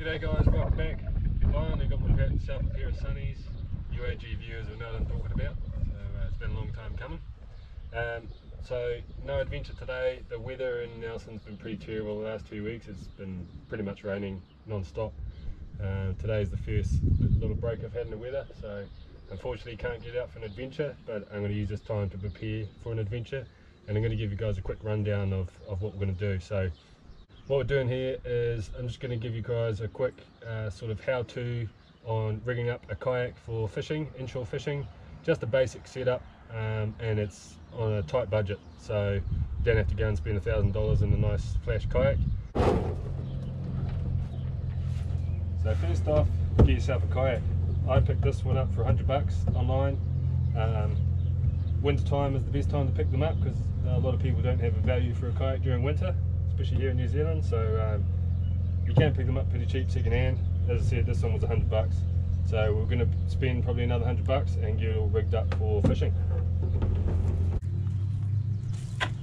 G'day guys, welcome back. Finally got myself a pair of sunnies. UAG viewers will know what I'm talking about. So uh, it's been a long time coming. Um, so no adventure today. The weather in Nelson's been pretty terrible the last two weeks. It's been pretty much raining non-stop. Uh, today is the first little break I've had in the weather. So unfortunately can't get out for an adventure, but I'm going to use this time to prepare for an adventure. And I'm going to give you guys a quick rundown of, of what we're going to do. So what we're doing here is I'm just going to give you guys a quick uh, sort of how-to on rigging up a kayak for fishing, inshore fishing, just a basic setup um, and it's on a tight budget so you don't have to go and spend a thousand dollars in a nice flash kayak. So first off, get yourself a kayak. I picked this one up for 100 bucks online. Um, winter time is the best time to pick them up because a lot of people don't have a value for a kayak during winter especially here in New Zealand. So um, you can pick them up pretty cheap second hand. As I said, this one was 100 bucks. So we're going to spend probably another 100 bucks and get it all rigged up for fishing.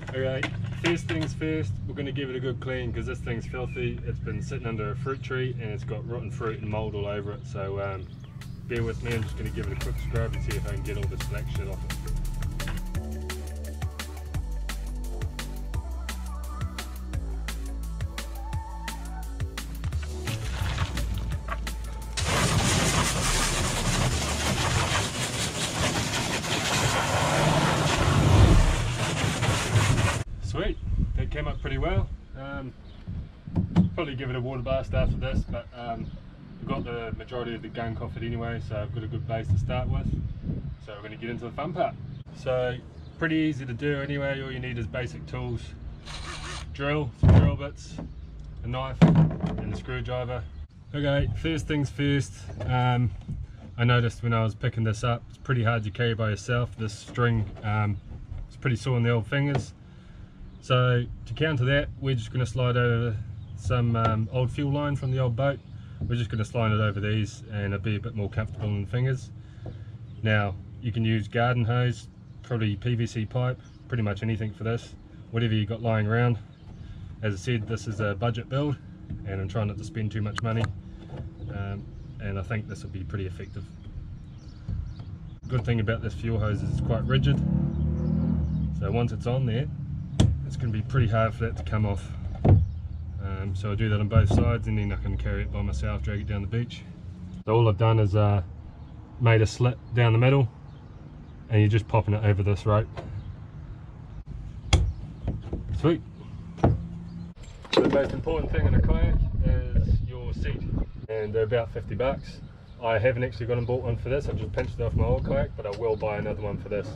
Okay, first things first, we're going to give it a good clean because this thing's filthy. It's been sitting under a fruit tree and it's got rotten fruit and mold all over it. So um, bear with me, I'm just going to give it a quick scrub and see if I can get all this black shit off it. Um, probably give it a water blast after this, but um, we've got the majority of the off it anyway, so I've got a good base to start with. So we're going to get into the fun part. So pretty easy to do anyway, all you need is basic tools. Drill, drill bits, a knife and a screwdriver. Okay, first things first, um, I noticed when I was picking this up, it's pretty hard to carry by yourself. This string um, is pretty sore on the old fingers. So to counter that, we're just going to slide over some um, old fuel line from the old boat. We're just going to slide it over these and it'll be a bit more comfortable on the fingers. Now you can use garden hose, probably PVC pipe, pretty much anything for this, whatever you got lying around. As I said, this is a budget build and I'm trying not to spend too much money um, and I think this will be pretty effective. Good thing about this fuel hose is it's quite rigid so once it's on there it's going to be pretty hard for that to come off. Um, so I do that on both sides and then I can carry it by myself, drag it down the beach. So all I've done is uh, made a slit down the middle and you're just popping it over this rope. Sweet. The most important thing in a kayak is your seat and they're about 50 bucks. I haven't actually gone and bought one for this, I've just pinched it off my old kayak, but I will buy another one for this.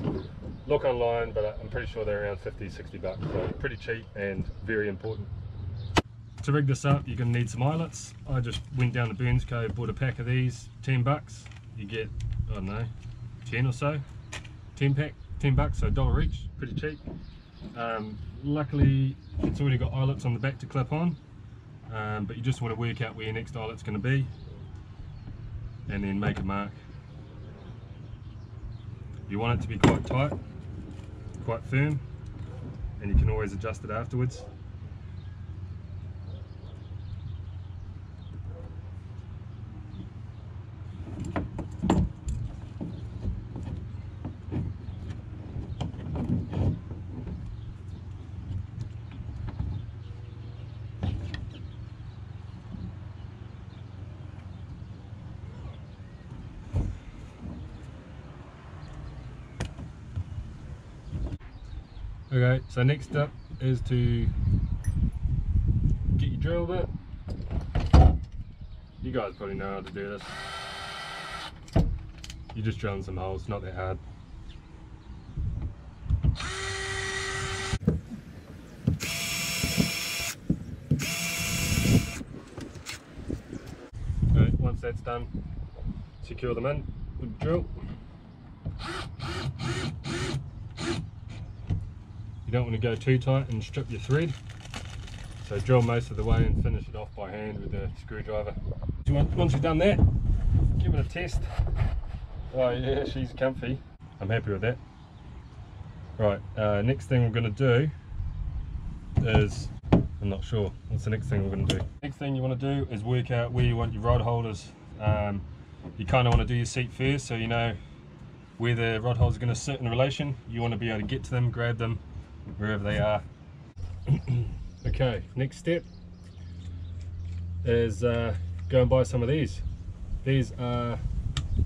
Look online, but I'm pretty sure they're around 50, 60 bucks, so pretty cheap and very important. To rig this up, you're to need some eyelets. I just went down to Burnsco, bought a pack of these, 10 bucks. You get, I don't know, 10 or so. 10 pack, 10 bucks, so dollar each, pretty cheap. Um, luckily, it's already got eyelets on the back to clip on, um, but you just want to work out where your next eyelet's going to be and then make a mark. You want it to be quite tight, quite firm, and you can always adjust it afterwards. Okay, so next step is to get your drill bit. You guys probably know how to do this. You're just drilling some holes, not that hard. Okay, once that's done, secure them in with the drill. You don't want to go too tight and strip your thread. So drill most of the way and finish it off by hand with a screwdriver. Once you've done that, give it a test. Oh yeah, she's comfy. I'm happy with that. Right, uh, next thing we're going to do is I'm not sure. What's the next thing we're going to do? Next thing you want to do is work out where you want your rod holders. Um, you kind of want to do your seat first so you know where the rod holders are going to sit in relation. You want to be able to get to them, grab them wherever they are. okay, next step is uh, go and buy some of these. These are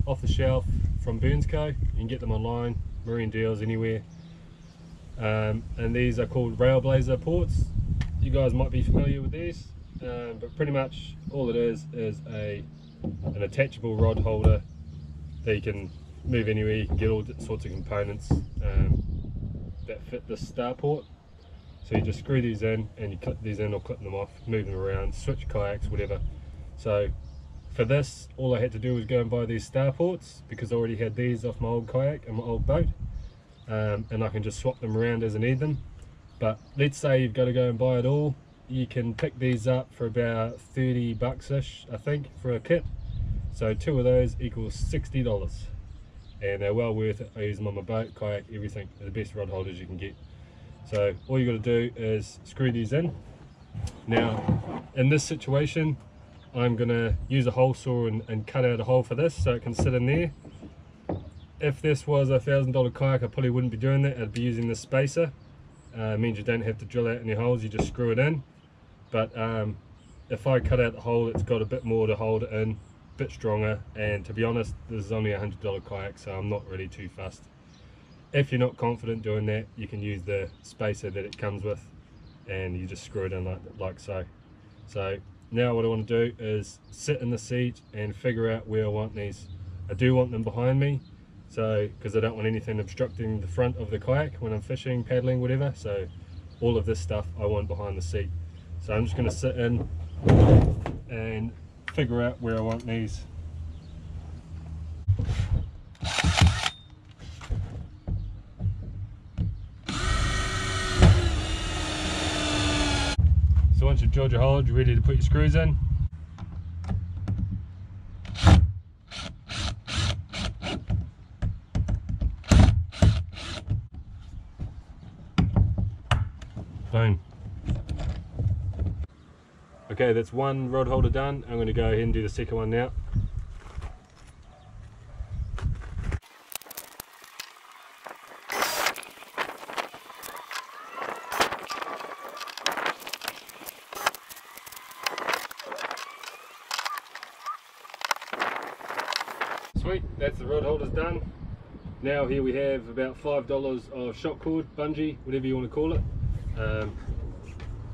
off the shelf from Burnsco. You can get them online, marine deals anywhere. Um, and these are called Railblaza ports. You guys might be familiar with these, um, but pretty much all it is is a an attachable rod holder that you can move anywhere. You can get all sorts of components um, that fit the StarPort. So you just screw these in and you clip these in or clip them off, move them around, switch kayaks, whatever. So for this, all I had to do was go and buy these StarPorts because I already had these off my old kayak and my old boat. Um, and I can just swap them around as I need them. But let's say you've got to go and buy it all. You can pick these up for about 30 bucks-ish, I think, for a kit. So two of those equals $60. And they're well worth it. I use them on my boat, kayak, everything. They're the best rod holders you can get. So all you got to do is screw these in. Now, in this situation, I'm going to use a hole saw and, and, cut out a hole for this so it can sit in there. If this was a thousand dollar kayak, I probably wouldn't be doing that. I'd be using this spacer. Uh, means you don't have to drill out any holes, you just screw it in. But um, if I cut out the hole, it's got a bit more to hold it in, bit stronger. And to be honest, this is only a hundred dollar kayak, so I'm not really too fussed if you're not confident doing that you can use the spacer that it comes with and you just screw it in like, like so so now what I want to do is sit in the seat and figure out where I want these I do want them behind me so because I don't want anything obstructing the front of the kayak when I'm fishing paddling whatever so all of this stuff I want behind the seat so I'm just going to sit in and figure out where I want these So once you've drilled your hole, you're ready to put your screws in. Boom. Okay, that's one rod holder done. I'm going to go ahead and do the second one now. Sweet, that's the rod holders done. Now here we have about $5 of shock cord, bungee, whatever you want to call it. Um,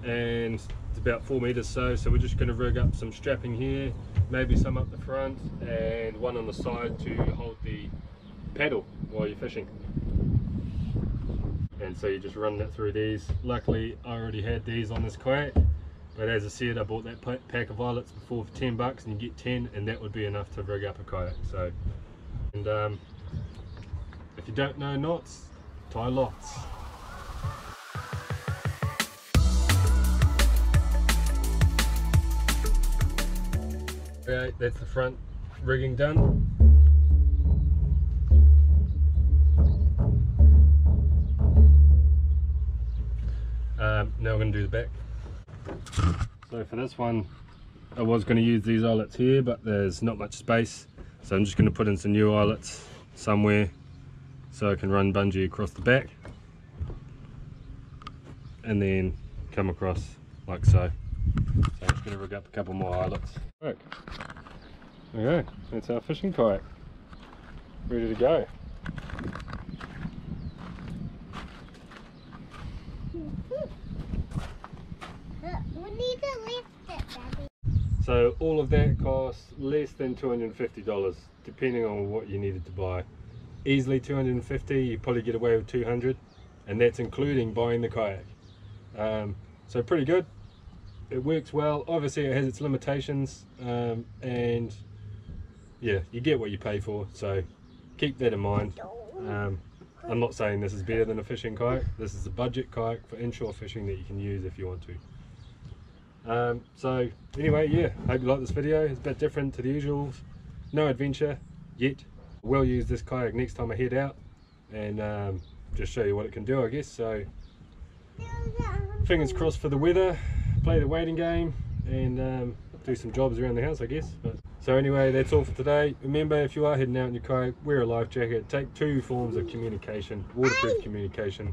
and about four meters so, so we're just going to rig up some strapping here, maybe some up the front and one on the side to hold the paddle while you're fishing. And so you just run that through these. Luckily I already had these on this kayak but as I said, I bought that pack of eyelets before for 10 bucks and you get 10 and that would be enough to rig up a kayak. So, and um, if you don't know knots, tie lots. Okay, that's the front rigging done. Um, now we're going to do the back. So for this one, I was going to use these eyelets here, but there's not much space. So I'm just going to put in some new eyelets somewhere so I can run bungee across the back and then come across like so. So I'm just going to rig up a couple more eyelets. Okay, that's our fishing kayak. Ready to go. So all of that costs less than $250 depending on what you needed to buy. Easily 250 you probably get away with 200 and that's including buying the kayak. Um, so pretty good. It works well. Obviously it has its limitations um, and yeah, you get what you pay for. So keep that in mind. Um, I'm not saying this is better than a fishing kayak. This is a budget kayak for inshore fishing that you can use if you want to. Um, so anyway, yeah, hope you like this video. It's a bit different to the usuals. No adventure yet. We'll use this kayak next time I head out and um, just show you what it can do, I guess. So fingers crossed for the weather. Play the waiting game and um, do some jobs around the house, I guess. But, so anyway, that's all for today. Remember, if you are heading out in your kayak, wear a life jacket. Take two forms of communication, waterproof communication.